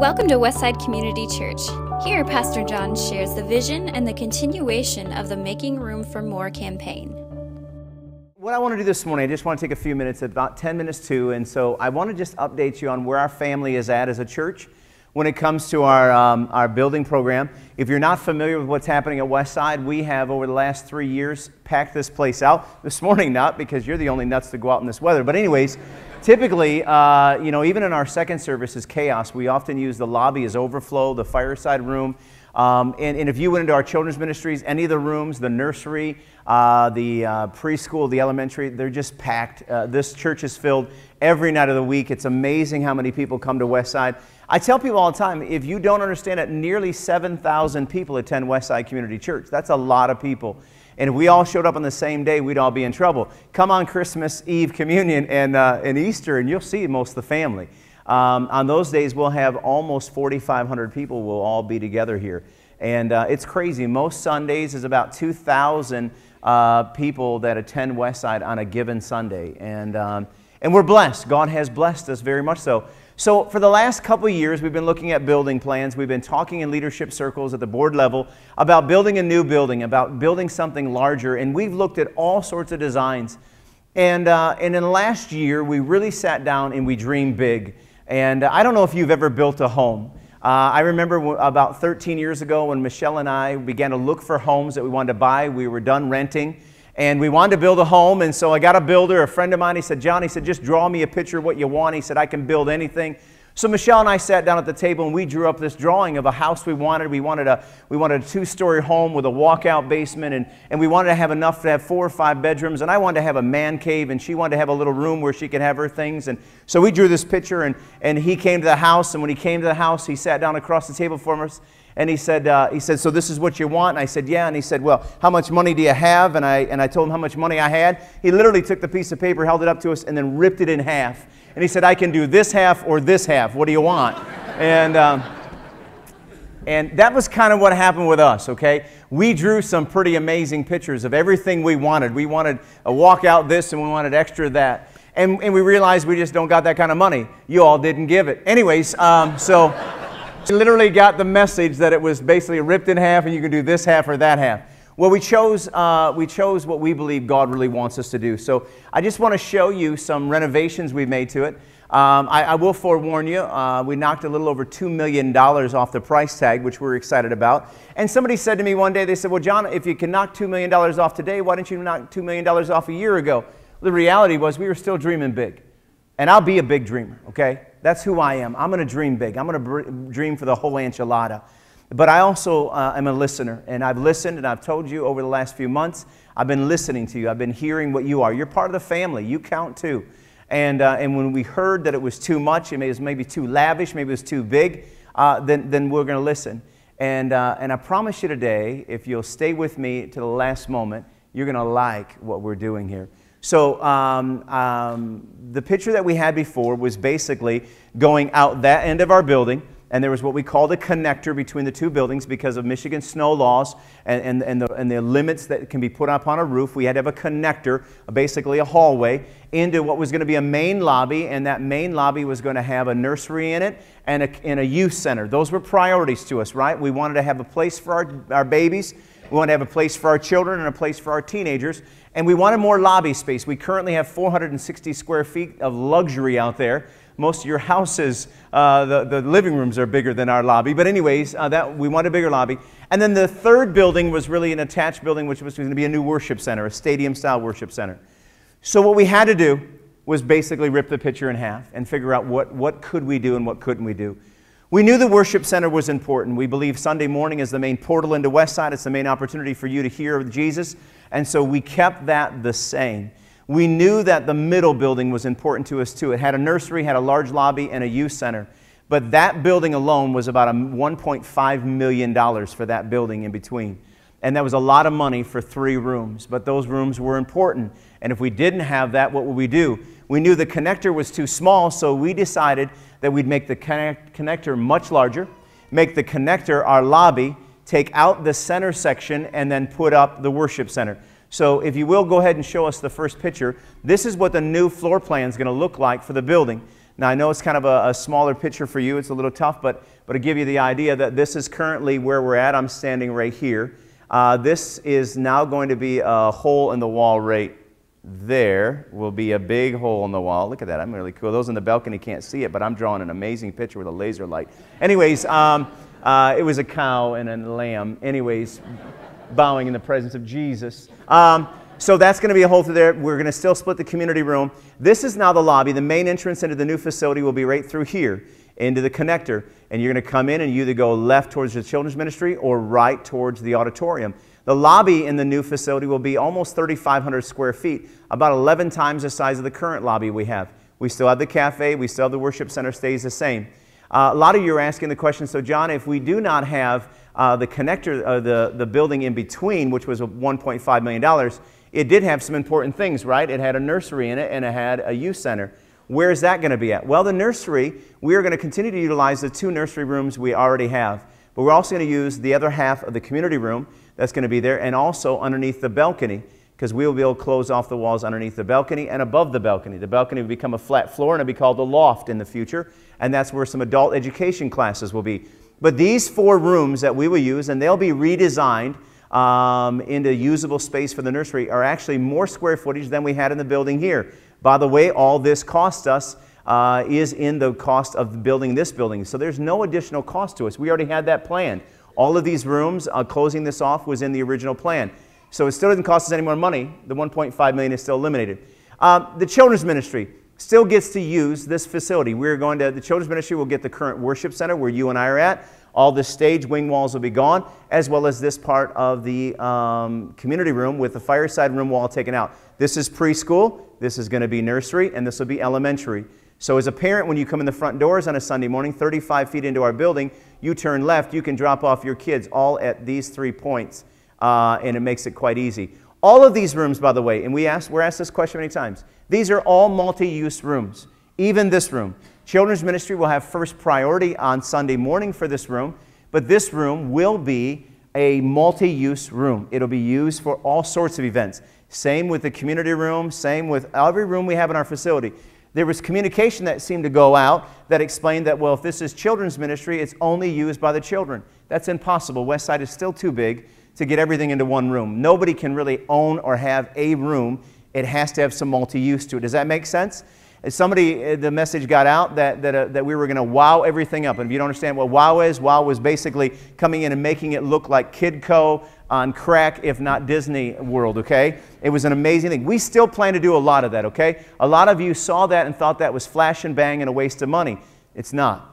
Welcome to Westside Community Church. Here, Pastor John shares the vision and the continuation of the Making Room for More campaign. What I want to do this morning, I just want to take a few minutes, about 10 minutes to, and so I want to just update you on where our family is at as a church when it comes to our, um, our building program. If you're not familiar with what's happening at Westside, we have over the last three years packed this place out. This morning, not because you're the only nuts to go out in this weather, but anyways, typically, uh, you know, even in our second service is chaos. We often use the lobby as overflow, the fireside room. Um, and, and, if you went into our children's ministries, any of the rooms, the nursery, uh, the uh, preschool, the elementary, they're just packed. Uh, this church is filled every night of the week. It's amazing how many people come to Westside. I tell people all the time if you don't understand it, nearly 7,000 people attend Westside Community Church. That's a lot of people. And if we all showed up on the same day, we'd all be in trouble. Come on Christmas Eve communion and, uh, and Easter, and you'll see most of the family. Um, on those days, we'll have almost 4,500 people will all be together here. And uh, it's crazy. Most Sundays is about 2,000 uh, people that attend Westside on a given Sunday. And, um, and we're blessed. God has blessed us very much so. So, for the last couple years, we've been looking at building plans. We've been talking in leadership circles at the board level about building a new building, about building something larger. And we've looked at all sorts of designs. And, uh, and in the last year, we really sat down and we dreamed big. And I don't know if you've ever built a home. Uh, I remember about 13 years ago when Michelle and I began to look for homes that we wanted to buy. We were done renting and we wanted to build a home. And so I got a builder, a friend of mine. He said, John, he said, just draw me a picture of what you want. He said, I can build anything. So Michelle and I sat down at the table and we drew up this drawing of a house we wanted. We wanted a, we wanted a two-story home with a walkout basement, and, and we wanted to have enough to have four or five bedrooms. And I wanted to have a man cave, and she wanted to have a little room where she could have her things. And so we drew this picture, and, and he came to the house. And when he came to the house, he sat down across the table from us, and he said, uh, he said, so this is what you want? And I said, yeah. And he said, well, how much money do you have? And I, and I told him how much money I had. He literally took the piece of paper, held it up to us, and then ripped it in half. And he said, I can do this half or this half. What do you want? And, um, and that was kind of what happened with us, okay? We drew some pretty amazing pictures of everything we wanted. We wanted a walkout this and we wanted extra that. And, and we realized we just don't got that kind of money. You all didn't give it. Anyways, um, so we literally got the message that it was basically ripped in half and you can do this half or that half. Well, we chose, uh, we chose what we believe God really wants us to do. So I just want to show you some renovations we've made to it. Um, I, I, will forewarn you, uh, we knocked a little over $2 million off the price tag, which we're excited about. And somebody said to me one day, they said, Well, John, if you can knock $2 million off today, why didn't you knock $2 million off a year ago? The reality was we were still dreaming big. And I'll be a big dreamer, okay? That's who I am. I'm going to dream big. I'm going to br- dream for the whole enchilada. But I also uh, am a listener, and I've listened, and I've told you over the last few months, I've been listening to you. I've been hearing what you are. You're part of the family. You count too. And, uh, and when we heard that it was too much, it was maybe too lavish, maybe it was too big, uh, then, then we're going to listen. And, uh, and I promise you today, if you'll stay with me to the last moment, you're going to like what we're doing here. So, um, um, the picture that we had before was basically going out that end of our building and there was what we called a connector between the two buildings because of Michigan snow laws and, and, and, the, and the limits that can be put up on a roof. We had to have a connector, basically a hallway, into what was going to be a main lobby, and that main lobby was going to have a nursery in it and a, and a youth center. Those were priorities to us, right? We wanted to have a place for our, our babies. We want to have a place for our children and a place for our teenagers. And we wanted more lobby space. We currently have 460 square feet of luxury out there most of your houses, uh, the, the living rooms are bigger than our lobby. But, anyways, uh, that, we want a bigger lobby. And then the third building was really an attached building, which was going to be a new worship center, a stadium style worship center. So, what we had to do was basically rip the picture in half and figure out what, what could we do and what couldn't we do. We knew the worship center was important. We believe Sunday morning is the main portal into Westside. It's the main opportunity for you to hear of Jesus. And so we kept that the same we knew that the middle building was important to us too. It had a nursery, had a large lobby, and a youth center. But that building alone was about $1.5 million for that building in between. And that was a lot of money for three rooms. But those rooms were important. And if we didn't have that, what would we do? We knew the connector was too small, so we decided that we'd make the connect- connector much larger, make the connector our lobby, take out the center section, and then put up the worship center. So if you will, go ahead and show us the first picture. This is what the new floor plan is going to look like for the building. Now, I know it's kind of a, a, smaller picture for you. It's a little tough, but, but to give you the idea that this is currently where we're at, I'm standing right here. Uh, this is now going to be a hole in the wall right there. Will be a big hole in the wall. Look at that. I'm really cool. Those in the balcony can't see it, but I'm drawing an amazing picture with a laser light. Anyways, um, uh, it was a cow and a lamb. Anyways, bowing in the presence of Jesus. Um, so that's going to be a hole through there. We're going to still split the community room. This is now the lobby. The main entrance into the new facility will be right through here into the connector. And you're going to come in and you either go left towards the children's ministry or right towards the auditorium. The lobby in the new facility will be almost 3,500 square feet, about 11 times the size of the current lobby we have. We still have the cafe, we still have the worship center, stays the same. Uh, a lot of you are asking the question so, John, if we do not have uh, the connector, uh, the, the building in between, which was $1.5 million, it did have some important things, right? It had a nursery in it and it had a youth center. Where is that going to be at? Well, the nursery, we are going to continue to utilize the two nursery rooms we already have. But we're also going to use the other half of the community room that's going to be there and also underneath the balcony because we will be able to close off the walls underneath the balcony and above the balcony. The balcony will become a flat floor and it'll be called the loft in the future. And that's where some adult education classes will be. But these four rooms that we will use, and they'll be redesigned um, into usable space for the nursery are actually more square footage than we had in the building here. By the way, all this cost us uh, is in the cost of building this building. So there's no additional cost to us. We already had that planned. All of these rooms, uh, closing this off, was in the original plan. So it still doesn't cost us any more money. The 1.5 million is still eliminated. Uh, the children's ministry still gets to use this facility. We're going to, the children's ministry will get the current worship center where you and I are at. All the stage wing walls will be gone, as well as this part of the um, community room with the fireside room wall taken out. This is preschool, this is going to be nursery, and this will be elementary. So, as a parent, when you come in the front doors on a Sunday morning, 35 feet into our building, you turn left, you can drop off your kids all at these three points, uh, and it makes it quite easy. All of these rooms, by the way, and we asked, we're asked this question many times, these are all multi use rooms, even this room. Children's ministry will have first priority on Sunday morning for this room, but this room will be a multi use room. It'll be used for all sorts of events. Same with the community room, same with every room we have in our facility. There was communication that seemed to go out that explained that, well, if this is children's ministry, it's only used by the children. That's impossible. Westside is still too big to get everything into one room. Nobody can really own or have a room. It has to have some multi use to it. Does that make sense? somebody, uh, the message got out that, that, uh, that we were going to wow everything up. And if you don't understand what wow is, wow was basically coming in and making it look like Kidco on crack, if not Disney World, okay? It was an amazing thing. We still plan to do a lot of that, okay? A lot of you saw that and thought that was flash and bang and a waste of money. It's not.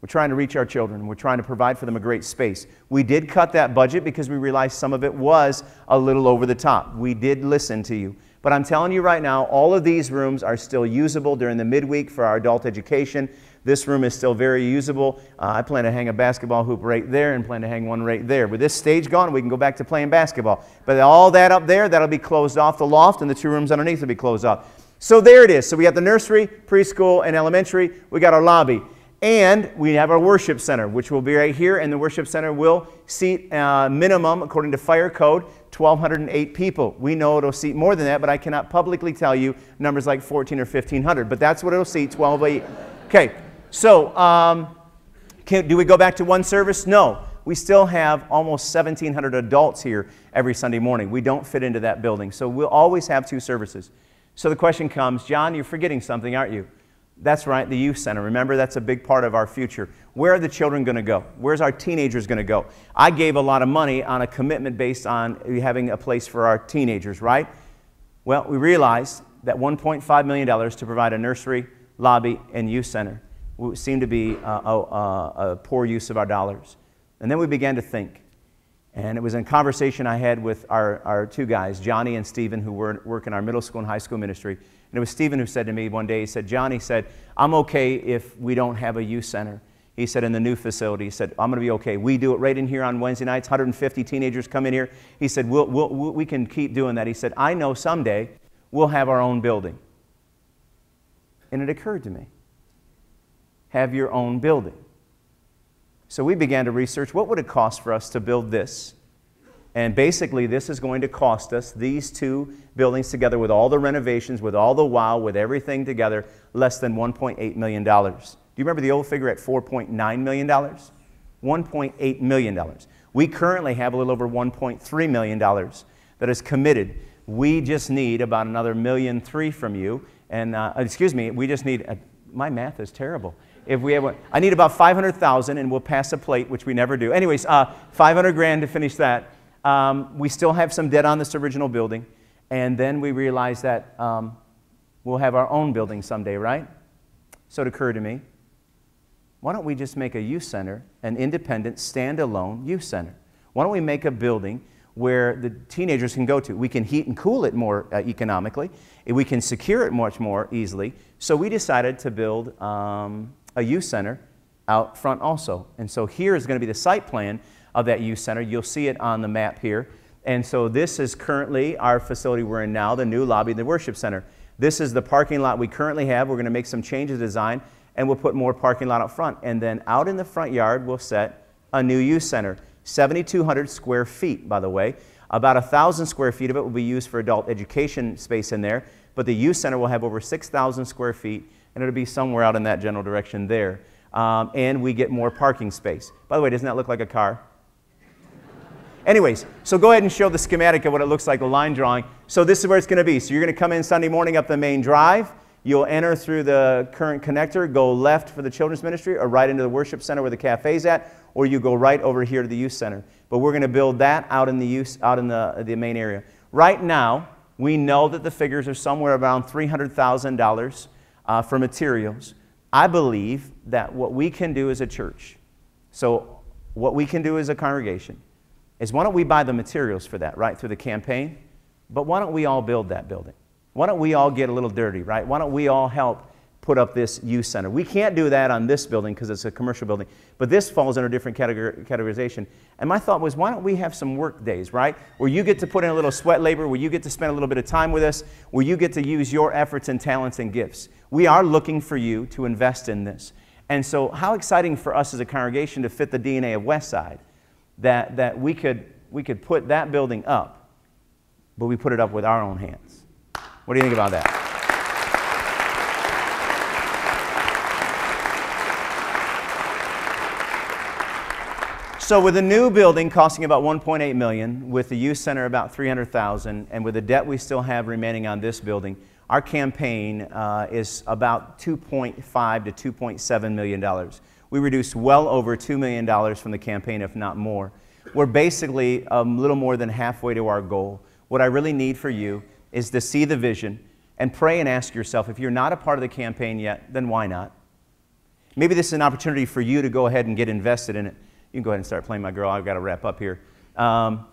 We're trying to reach our children. We're trying to provide for them a great space. We did cut that budget because we realized some of it was a little over the top. We did listen to you. But I'm telling you right now, all of these rooms are still usable during the midweek for our adult education. This room is still very usable. Uh, I plan to hang a basketball hoop right there and plan to hang one right there. With this stage gone, we can go back to playing basketball. But all that up there, that'll be closed off. The loft and the two rooms underneath will be closed off. So there it is. So we got the nursery, preschool, and elementary. We got our lobby. And we have our worship center, which will be right here, and the worship center will seat uh, minimum, according to fire code, 1,208 people. We know it'll seat more than that, but I cannot publicly tell you numbers like 14 or 1,500. But that's what it'll seat, 12, Okay, so um, can, do we go back to one service? No. We still have almost 1,700 adults here every Sunday morning. We don't fit into that building, so we'll always have two services. So the question comes, John, you're forgetting something, aren't you? That's right, the youth center. Remember, that's a big part of our future. Where are the children going to go? Where's our teenagers going to go? I gave a lot of money on a commitment based on having a place for our teenagers, right? Well, we realized that $1.5 million to provide a nursery, lobby, and youth center seemed to be a, a, a poor use of our dollars. And then we began to think. And it was in conversation I had with our, our two guys, Johnny and Stephen, who work in our middle school and high school ministry. And it was Stephen who said to me one day, he said, Johnny said, I'm okay if we don't have a youth center. He said, in the new facility, he said, I'm going to be okay. We do it right in here on Wednesday nights. 150 teenagers come in here. He said, we'll, we'll, we can keep doing that. He said, I know someday we'll have our own building. And it occurred to me have your own building. So we began to research what would it cost for us to build this And basically, this is going to cost us, these two buildings together with all the renovations, with all the wow, with everything together, less than $1.8 million. Do you remember the old figure at $4.9 million? $1.8 million. We currently have a little over $1.3 million that is committed. We just need about another million three from you. And, uh, excuse me, we just need, a, my math is terrible. If we have, one. I need about 500,000 and we'll pass a plate, which we never do. Anyways, uh, 500 grand to finish that. Um, we still have some debt on this original building. And then we realize that um, we'll have our own building someday, right? So it occurred to me why don't we just make a youth center, an independent, standalone youth center? Why don't we make a building where the teenagers can go to? We can heat and cool it more uh, economically, we can secure it much more easily. So we decided to build um, a youth center out front also. And so here is going to be the site plan of that youth center. You'll see it on the map here. And so this is currently our facility we're in now, the new lobby, the worship center. This is the parking lot we currently have. We're going to make some changes to design and we'll put more parking lot out front. And then out in the front yard, we'll set a new youth center. 7,200 square feet, by the way. About 1,000 square feet of it will be used for adult education space in there, but the youth center will have over 6,000 square feet, and it'll be somewhere out in that general direction there. Um, and we get more parking space. By the way, doesn't that look like a car? Anyways, so go ahead and show the schematic of what it looks like, the line drawing. So this is where it's going to be. So you're going to come in Sunday morning up the main drive. You'll enter through the current connector, go left for the children's ministry, or right into the worship center where the cafe's at, or you go right over here to the youth center. But we're going to build that out in the youth, out in the, the main area. Right now, we know that the figures are somewhere around $300,000 uh, for materials. I believe that what we can do as a church, so what we can do as a congregation, is why don't we buy the materials for that, right, through the campaign? But why don't we all build that building? Why don't we all get a little dirty, right? Why don't we all help put up this youth center? We can't do that on this building because it's a commercial building, but this falls under a different categorization. And my thought was, why don't we have some work days, right? Where you get to put in a little sweat labor, where you get to spend a little bit of time with us, where you get to use your efforts and talents and gifts. We are looking for you to invest in this. And so, how exciting for us as a congregation to fit the DNA of Westside that, that we, could, we could put that building up, but we put it up with our own hands. What do you think about that? So with a new building costing about 1.8 million, with the youth center about 300,000, and with the debt we still have remaining on this building, our campaign uh, is about 2.5 to 2.7 million dollars. We reduced well over $2 million from the campaign, if not more. We're basically a little more than halfway to our goal. What I really need for you is to see the vision and pray and ask yourself if you're not a part of the campaign yet, then why not? Maybe this is an opportunity for you to go ahead and get invested in it. You can go ahead and start playing my girl. I've got to wrap up here. Um,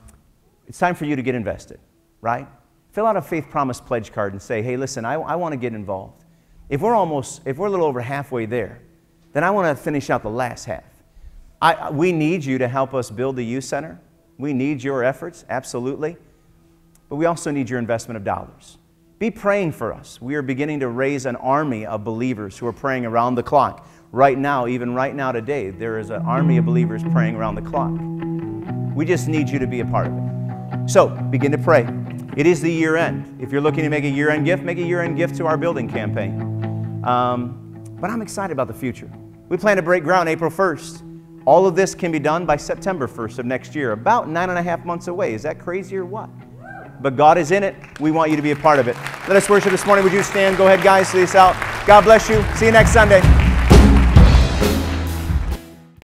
it's time for you to get invested, right? Fill out a faith promise pledge card and say, hey, listen, I, I want to get involved. If we're almost, if we're a little over halfway there, then I want to finish out the last half. I, we need you to help us build the youth center. We need your efforts, absolutely but we also need your investment of dollars. Be praying for us. We are beginning to raise an army of believers who are praying around the clock. Right now, even right now today, there is an army of believers praying around the clock. We just need you to be a part of it. So, begin to pray. It is the year end. If you're looking to make a year end gift, make a year end gift to our building campaign. Um, but I'm excited about the future. We plan to break ground April 1st. All of this can be done by September 1st of next year, about nine and a half months away. Is that crazy or what? but God is in it. We want you to be a part of it. Let us worship this morning. Would you stand? Go ahead, guys. See us out. God bless you. See you next Sunday.